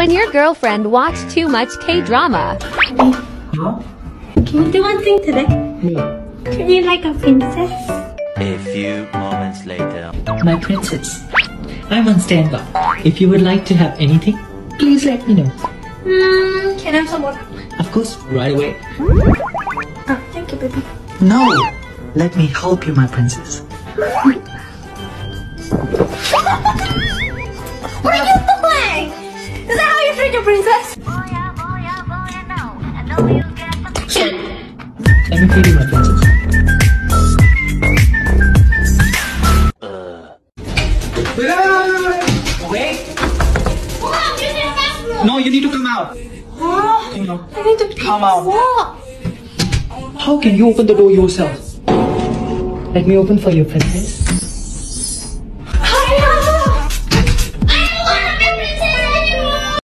When your girlfriend watched too much K-drama. Huh? Can you do one thing today? No. Can you like a princess? A few moments later. My princess. I'm on standby. If you would like to have anything, please let me know. Hmm, can I have some water? Of course, right away. Oh, thank you, baby. No! Let me help you, my princess. Is that how you treat your princess? Let me feed you, my princess. Wait, wait. Mom, you need bathroom. No, you need to come out. Out. I need to. Come out. How can you open the door yourself? Let me open for you, princess.